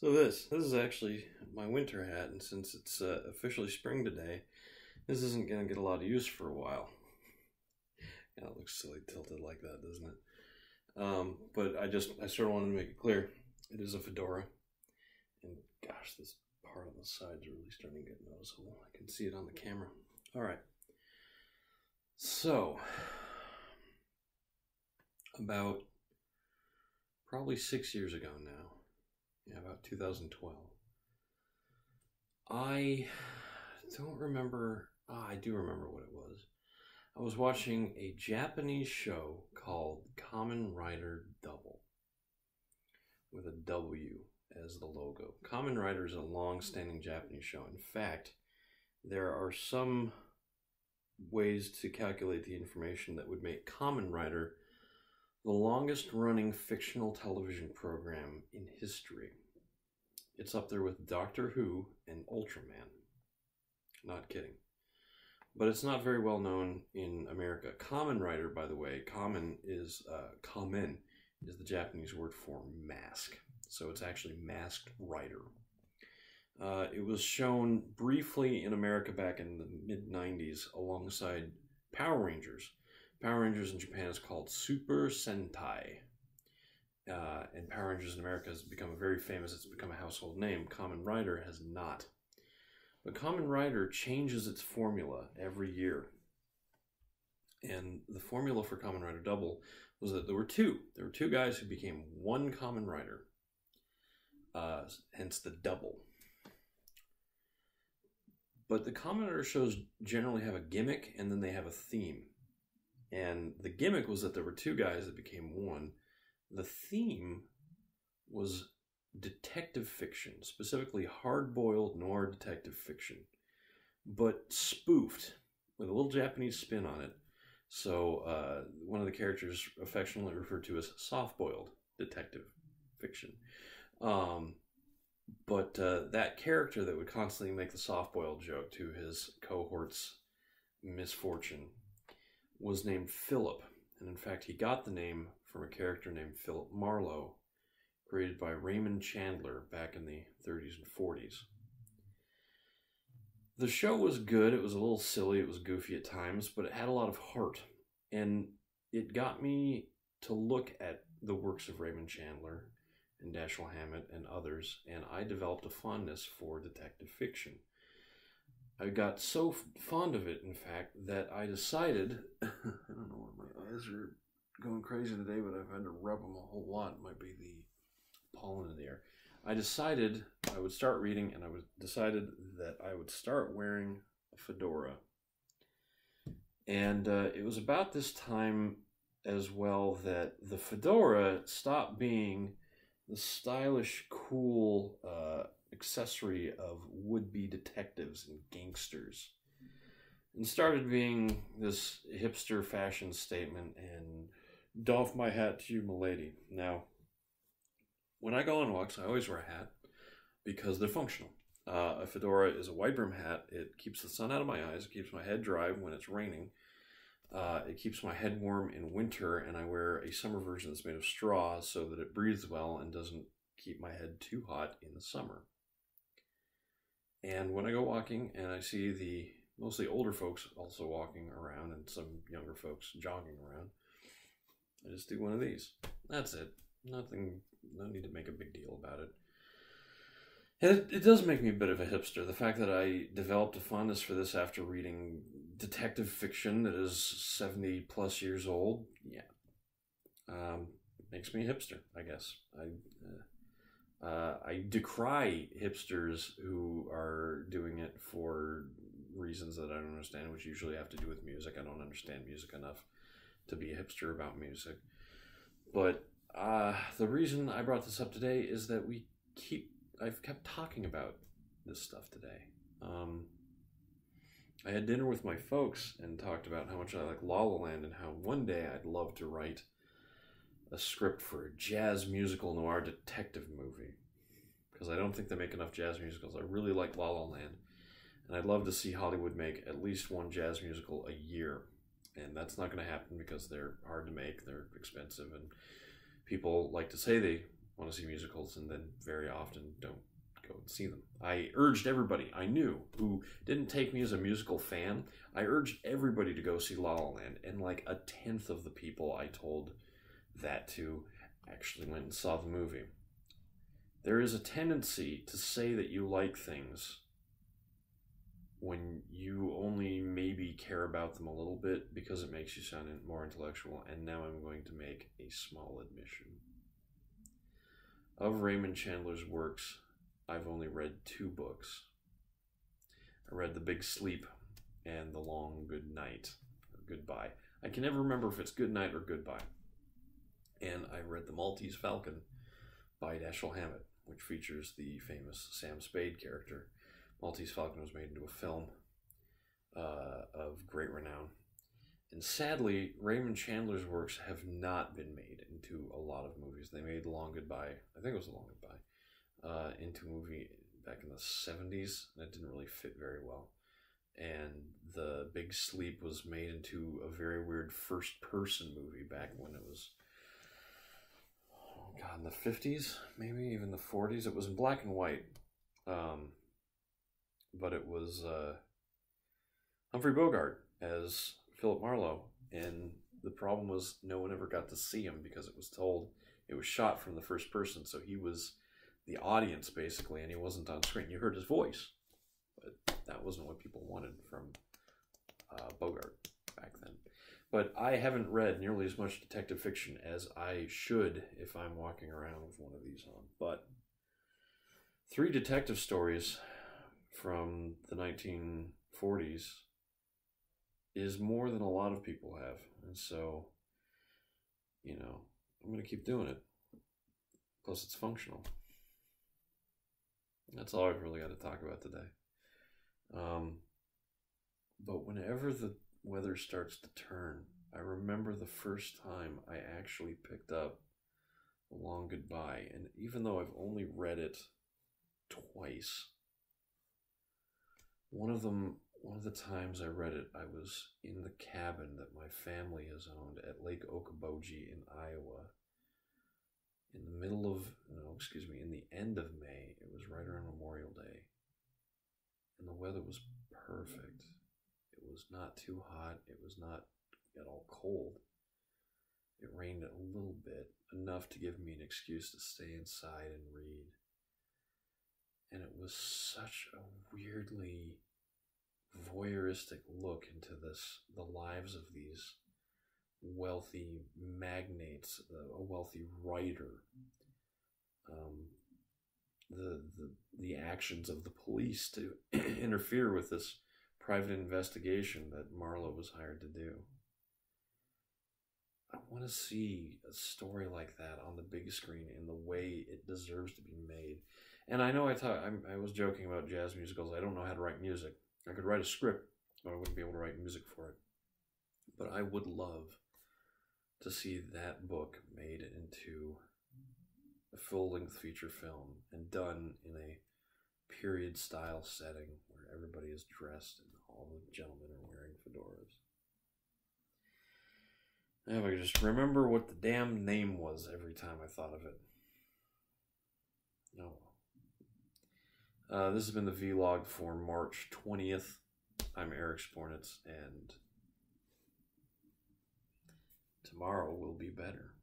So this this is actually my winter hat, and since it's uh, officially spring today, this isn't gonna get a lot of use for a while. Yeah, it looks silly tilted like that, doesn't it? Um, but I just I sort of wanted to make it clear it is a fedora, and gosh, this part on the sides are really starting to get noticeable. I can see it on the camera. All right. So about probably six years ago now yeah, about 2012. I don't remember. Oh, I do remember what it was. I was watching a Japanese show called Kamen Rider Double with a W as the logo. Kamen Rider is a long standing Japanese show. In fact, there are some ways to calculate the information that would make Kamen Rider the longest running fictional television program in history. It's up there with Doctor Who and Ultraman. Not kidding. But it's not very well known in America. Kamen Rider, by the way, common is, uh, kamen is the Japanese word for mask. So it's actually Masked Rider. Uh, it was shown briefly in America back in the mid 90s alongside Power Rangers. Power Rangers in Japan is called Super Sentai. Uh, and Power Rangers in America has become very famous. It's become a household name. Kamen Rider has not. But Kamen Rider changes its formula every year. And the formula for Kamen Rider Double was that there were two. There were two guys who became one Kamen Rider. Uh, hence the double. But the Kamen Rider shows generally have a gimmick and then they have a theme. And the gimmick was that there were two guys that became one. The theme was detective fiction, specifically hard boiled noir detective fiction, but spoofed with a little Japanese spin on it. So, uh, one of the characters affectionately referred to as soft boiled detective fiction. Um, but uh, that character that would constantly make the soft boiled joke to his cohort's misfortune was named Philip. And in fact, he got the name from a character named Philip Marlowe, created by Raymond Chandler back in the 30s and 40s. The show was good. It was a little silly. It was goofy at times, but it had a lot of heart. And it got me to look at the works of Raymond Chandler and Dashiell Hammett and others, and I developed a fondness for detective fiction. I got so fond of it, in fact, that I decided I don't know why my eyes are going crazy today, but I've had to rub them a whole lot. It might be the pollen in the air. I decided I would start reading, and I was decided that I would start wearing a fedora. And uh, it was about this time as well that the fedora stopped being the stylish, cool uh, accessory of would-be detectives and gangsters, and started being this hipster fashion statement and doff my hat to you, milady. Now, when I go on walks, I always wear a hat because they're functional. Uh, a fedora is a wide brim hat. It keeps the sun out of my eyes. It keeps my head dry when it's raining. Uh, it keeps my head warm in winter, and I wear a summer version that's made of straw so that it breathes well and doesn't keep my head too hot in the summer. And when I go walking and I see the mostly older folks also walking around and some younger folks jogging around, I just do one of these. That's it. Nothing, no need to make a big deal about it. And it, it does make me a bit of a hipster. The fact that I developed a fondness for this after reading detective fiction that is 70 plus years old, yeah. Um, makes me a hipster, I guess. I, uh, uh, I decry hipsters who are doing it for reasons that I don't understand, which usually have to do with music. I don't understand music enough to be a hipster about music. But uh, the reason I brought this up today is that we keep, I've kept talking about this stuff today. Um, I had dinner with my folks and talked about how much I like La La Land and how one day I'd love to write a script for a jazz musical noir detective movie. Because I don't think they make enough jazz musicals. I really like La La Land. And I'd love to see Hollywood make at least one jazz musical a year and that's not going to happen because they're hard to make, they're expensive, and people like to say they want to see musicals and then very often don't go and see them. I urged everybody I knew who didn't take me as a musical fan. I urged everybody to go see La La Land, and like a tenth of the people I told that too actually went and saw the movie. There is a tendency to say that you like things when you only maybe care about them a little bit because it makes you sound more intellectual. And now I'm going to make a small admission. Of Raymond Chandler's works, I've only read two books. I read The Big Sleep and The Long Good Night, or Goodbye. I can never remember if it's Good Night or Goodbye. And I read The Maltese Falcon by Dashiell Hammett, which features the famous Sam Spade character. Maltese Falcon was made into a film uh, of great renown. And sadly, Raymond Chandler's works have not been made into a lot of movies. They made Long Goodbye, I think it was Long Goodbye, uh, into a movie back in the 70s, and it didn't really fit very well. And The Big Sleep was made into a very weird first person movie back when it was, God, in the 50s, maybe even the 40s. It was in black and white, um, but it was uh, Humphrey Bogart as Philip Marlowe. And the problem was no one ever got to see him because it was told it was shot from the first person. So he was the audience basically, and he wasn't on screen. You heard his voice, but that wasn't what people wanted from uh, Bogart back then. But I haven't read nearly as much detective fiction as I should if I'm walking around with one of these on. But three detective stories from the 1940s is more than a lot of people have. And so, you know, I'm going to keep doing it. Plus, it's functional. That's all I've really got to talk about today. Um, but whenever the weather starts to turn, I remember the first time I actually picked up A Long Goodbye. And even though I've only read it twice, one of them, one of the times I read it, I was in the cabin that my family has owned at Lake Okoboji in Iowa in the middle of, no, excuse me, in the end of May. It was right around Memorial Day. And the weather was perfect. Was not too hot. It was not at all cold. It rained a little bit, enough to give me an excuse to stay inside and read. And it was such a weirdly voyeuristic look into this the lives of these wealthy magnates, a wealthy writer, um, the, the the actions of the police to interfere with this private investigation that Marlowe was hired to do. I want to see a story like that on the big screen in the way it deserves to be made. And I know I thought I was joking about jazz musicals. I don't know how to write music. I could write a script, but I wouldn't be able to write music for it. But I would love to see that book made into a full length feature film and done in a period style setting where everybody is dressed all the gentlemen are wearing fedoras. If I could just remember what the damn name was every time I thought of it. No. Oh, uh, this has been the vlog for March 20th. I'm Eric Spornitz, and tomorrow will be better.